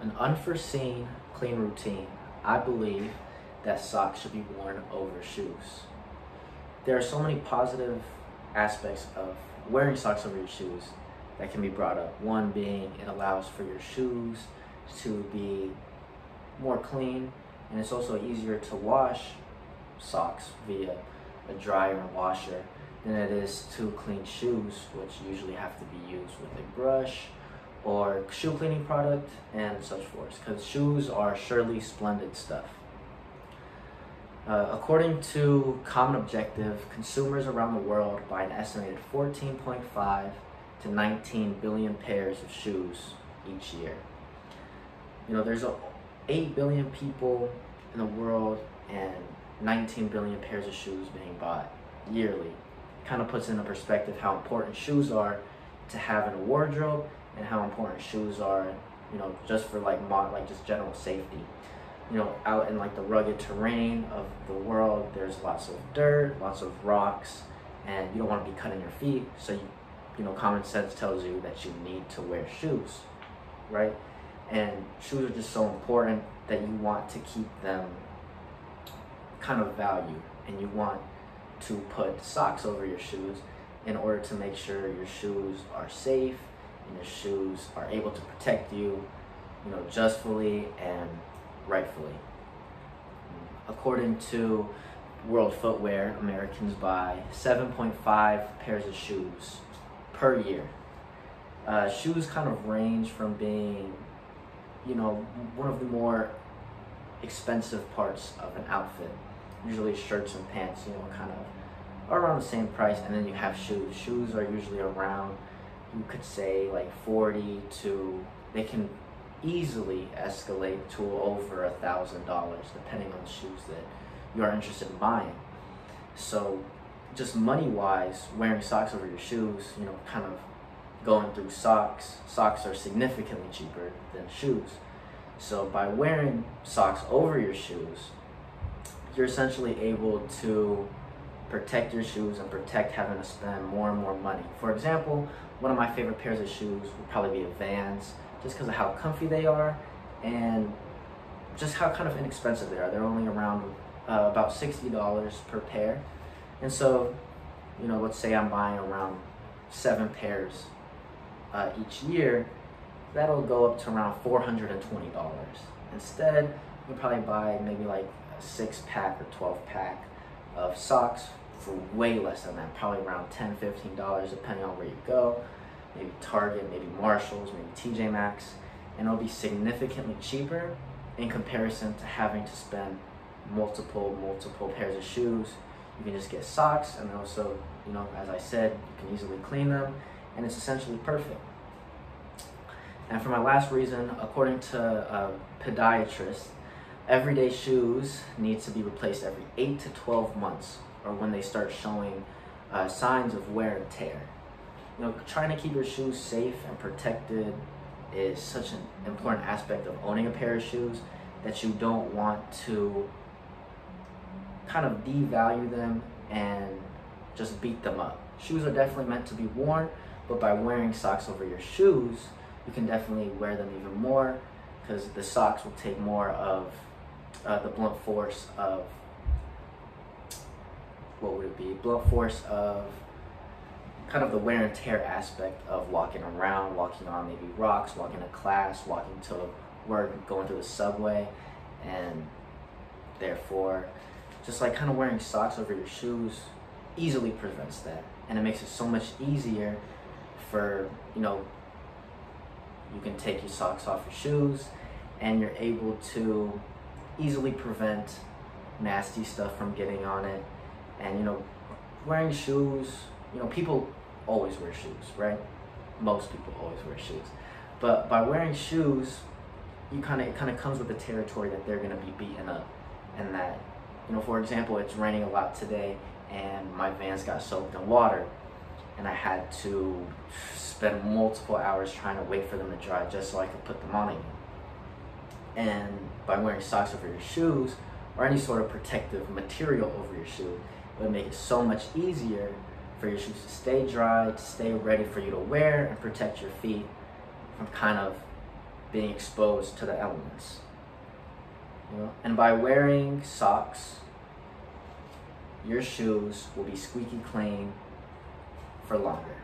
an unforeseen clean routine, I believe that socks should be worn over shoes. There are so many positive aspects of wearing socks over your shoes that can be brought up. One being it allows for your shoes to be more clean and it's also easier to wash socks via a dryer and washer than it is to clean shoes, which usually have to be used with a brush or shoe cleaning product and such forth because shoes are surely splendid stuff. Uh, according to Common Objective, consumers around the world buy an estimated 14.5 to 19 billion pairs of shoes each year. You know, there's a, 8 billion people in the world and 19 billion pairs of shoes being bought yearly. Kind of puts into perspective how important shoes are to have in a wardrobe and how important shoes are, you know, just for like mod, like just general safety. You know, out in like the rugged terrain of the world, there's lots of dirt, lots of rocks, and you don't want to be cutting your feet. So you, you know, common sense tells you that you need to wear shoes, right? And shoes are just so important that you want to keep them kind of value, and you want to put socks over your shoes in order to make sure your shoes are safe your shoes are able to protect you, you know, justfully and rightfully. According to World Footwear, Americans buy 7.5 pairs of shoes per year. Uh, shoes kind of range from being, you know, one of the more expensive parts of an outfit. Usually shirts and pants, you know, kind of are around the same price, and then you have shoes. Shoes are usually around you could say like 40 to they can easily escalate to over a thousand dollars depending on the shoes that you are interested in buying. So just money wise wearing socks over your shoes you know kind of going through socks socks are significantly cheaper than shoes. So by wearing socks over your shoes you're essentially able to protect your shoes and protect having to spend more and more money for example one of my favorite pairs of shoes would probably be a Vans, just because of how comfy they are and just how kind of inexpensive they are. They're only around uh, about $60 per pair. And so, you know, let's say I'm buying around seven pairs uh, each year, that'll go up to around $420. Instead, you probably buy maybe like a six pack or 12 pack of socks for way less than that, probably around 10 $15, depending on where you go. Maybe Target, maybe Marshalls, maybe TJ Maxx, and it'll be significantly cheaper in comparison to having to spend multiple, multiple pairs of shoes. You can just get socks, and also, you know, as I said, you can easily clean them, and it's essentially perfect. And for my last reason, according to a podiatrist, everyday shoes need to be replaced every 8 to 12 months or when they start showing uh, signs of wear and tear. You know, trying to keep your shoes safe and protected is such an important aspect of owning a pair of shoes that you don't want to kind of devalue them and just beat them up. Shoes are definitely meant to be worn, but by wearing socks over your shoes, you can definitely wear them even more because the socks will take more of uh, the blunt force of what would it be? Blunt force of kind of the wear and tear aspect of walking around, walking on maybe rocks, walking to class, walking to work, going through the subway, and therefore, just like kind of wearing socks over your shoes easily prevents that, and it makes it so much easier for you know you can take your socks off your shoes, and you're able to easily prevent nasty stuff from getting on it and you know, wearing shoes, you know, people always wear shoes, right? Most people always wear shoes. But by wearing shoes, you kind of it kind of comes with the territory that they're going to be beaten up and that you know, for example, it's raining a lot today and my vans got soaked in water and I had to spend multiple hours trying to wait for them to dry just so I could put them on again. And by wearing socks over your shoes or any sort of protective material over your shoe, it would make it so much easier for your shoes to stay dry, to stay ready for you to wear, and protect your feet from kind of being exposed to the elements. You know? And by wearing socks, your shoes will be squeaky clean for longer.